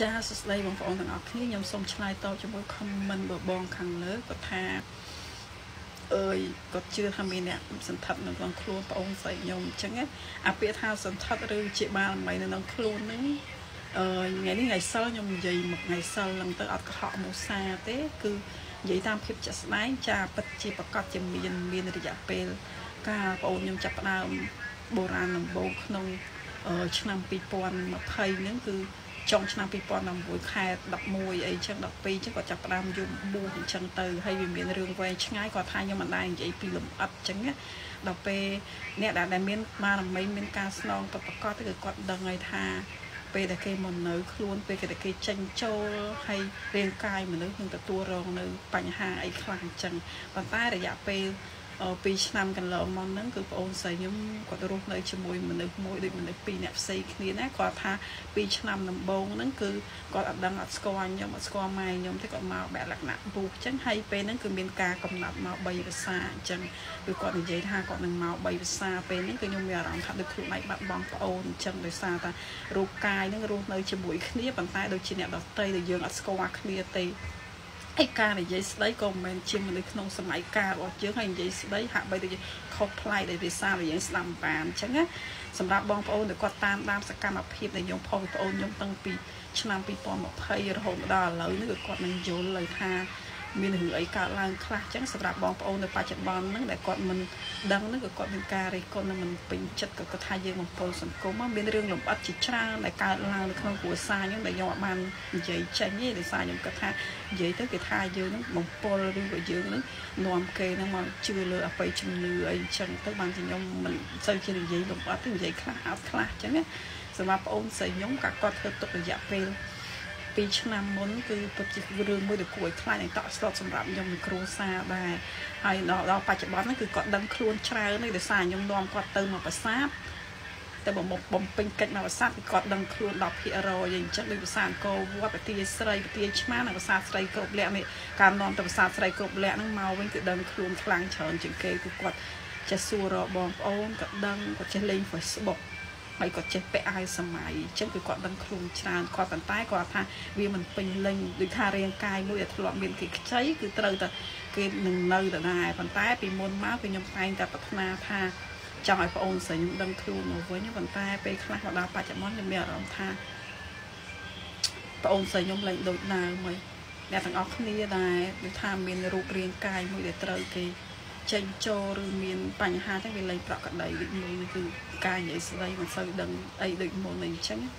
ចាសួស្តីបងប្អូនទាំងអស់គ្នាខ្ញុំសូមឆ្លើយតបជាមួយ comment បបងខាងលើគាត់ថាអើយគាត់ជឿថាមានអ្នកសន្ធិដ្ឋនៅក្នុងខ្លួនបងអូនស្រីខ្ញុំអញ្ចឹងអាពាក្យថាសន្ធិដ្ឋឬជាបាលមិននៅក្នុងខ្លួនហ្នឹងអឺថ្ងៃនេះថ្ងៃសិលខ្ញុំនិយាយមកថ្ងៃសិលហ្នឹងទៅអត់កុហកមូសាទេគឺនិយាយតាមភាពជាក់ស្ដែងចាពិតជាប្រកាសជាមានមានរយៈពេល កាលបងអូនខ្ញុំចាប់ផ្ដើមបុរាណដំបូងក្នុងឆ្នាំ2020ហ្នឹងគឺ ចុងឆ្នាំ2016ខែ11អីចឹង12ចឹងគាត់ចាប់ផ្ដើមយំបួសអញ្ចឹងទៅហើយវាមានរឿងវែងឆ្ងាយគាត់ថាខ្ញុំមិនដែរនិយាយពីលំអិតចឹងណាដល់ពេលអ្នកដែលមានបារមីមានការស្នងប្រកបទៅគឺគាត់ដឹងហើយថាពេលដែលគេមកនៅខ្លួនពេលដែលគេចេញចូលហើយរាងកាយមនុស្សនឹងទទួលរងនៅបញ្ហាអីខ្លះអញ្ចឹងប៉ុន្តែរយៈពេល 2ឆ្នាំកន្លងមកហ្នឹងគឺបងអូនស្រីខ្ញុំគាត់រស់នៅជាមួយមនុស្សមួយដូចមនុស្សពីរអ្នកផ្សេងគ្នាណាគាត់ថា2ឆ្នាំដំបូងហ្នឹងគឺគាត់អត់ដឹងអត់ស្គាល់ខ្ញុំអត់ស្គាល់ម៉ែខ្ញុំទេគាត់មកបែបលក្ខណៈពុះអញ្ចឹងហើយពេលហ្នឹងគឺមានការកំណត់មក3ភាសាអញ្ចឹងគឺគាត់និយាយថាគាត់នឹងមក3ភាសាពេលហ្នឹងគឺខ្ញុំមានអារម្មណ៍ថាដូចខ្លួនឯងបាត់បង់ប្អូនអញ្ចឹងដោយសារថារូបកាយហ្នឹងរស់នៅជាមួយគ្នាប៉ុន្តែដូចជាអ្នកដទៃដែលយើងអត់ស្គាល់គ្នាទេ ឯការនិយាយស្ដីក៏មិនមែនជាមនុស្សក្នុងសម័យកាលរបស់យើងហើយនិយាយស្ដីហាក់បីដូចខុសប្លែកដោយភាសារបស់យើងស្ដាប់បានអញ្ចឹងណាសម្រាប់បងប្អូនដែលគាត់តាមដានសកម្មភាពដែលខ្ញុំផុសវីដេអូខ្ញុំតាំងពីឆ្នាំ2020រហូតដល់ឥឡូវនេះគឺគាត់នឹងយល់លើថា មានរឿងអីកើតឡើងខ្លះចឹងសម្រាប់បងប្អូននៅបច្ចុប្បន្នហ្នឹងដែលគាត់មិនដឹងហ្នឹងក៏គាត់មានការរិះគន់និងមិនពេញចិត្តក៏គាត់ថាយើងបំពុលសង្គមមានរឿងលំអិតជាច្រើនដែលកើតឡើងនៅក្នុងគ្រួសារខ្ញុំដែលខ្ញុំអត់បាននិយាយចេញទេដោយសារខ្ញុំគាត់ថានិយាយទៅគេថាយើងហ្នឹងបំពុលឬក៏យើងហ្នឹងនាំគេហ្នឹងមកជឿលើអបិយជំនឿអីចឹងទៅបានជាខ្ញុំមិនសូវជានិយាយលំអិតទេនិយាយខ្លះអត់ខ្លះចឹងណាសម្រាប់បងអូនស្រីខ្ញុំក៏គាត់ធ្វើទុករយៈពេល 2ឆ្នាំមុនគឺពិតជារឿងមួយដែលគួរឲ្យខ្លាចនិងតក់ស្លុតសម្រាប់ខ្ញុំគ្រួសារដែរហើយដល់បច្ចុប្បន្នហ្នឹងគឺគាត់ដឹងខ្លួនច្រើនហើយដោយសារខ្ញុំនាំគាត់ទៅមកប្រាសាទតែបំបំពេញកិច្ចមកប្រាសាទគឺគាត់ដឹងខ្លួន10%អញ្ចឹងដូចប្រាសាទអង្គរវត្តពទាស្រីពទាឆ្មានិងប្រាសាទស្រីគ្រប់លក្ខនេះការនាំទៅប្រាសាទស្រីគ្រប់លក្ខហ្នឹងមកវិញគឺដឹងខ្លួនខ្លាំងច្រើនជាងគេគឺគាត់ចេះសួររកបងប្អូនក៏ដឹងគាត់ចេះលេង Facebook ហើយគាត់ចេះពាក់អាវសម័យអញ្ចឹងគឺគាត់ដឹងខ្លួនច្រើនគាត់ប៉ុន្តែគាត់ថាវាមិនពេញលេញដូចថារាងកាយមួយដែលធ្លាប់មានគេខ្ចីគឺត្រូវតែគេនឹងនៅដដែលប៉ុន្តែពីមុនមកគឺខ្ញុំតែងតែប្រាថ្នាថាចង់ឲ្យបងអូនស្រីខ្ញុំដឹងខ្លួនមកវិញប៉ុន្តែពេលខ្លះមកដល់បច្ចុប្បន្នខ្ញុំមានអារម្មណ៍ថាបងអូនស្រីខ្ញុំលែងដូចដើមហើយអ្នកទាំងអស់គ្នាដែរដូចថាមានរូបរាងកាយមួយដែលត្រូវគេ ចេញចូលឬមានបញ្ហាទាំងវាលែងប្រកក្តីដូចមួយគឺការនិយាយស្ដីមិនសូវដឹងអីដូចមុនអីចឹងណា